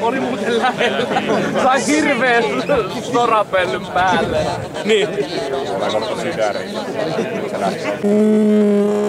Oli muuten lähellä. Sai hirveen sorapellyn päälle. Niin. Mä onko sigari? Se lähti. Mm.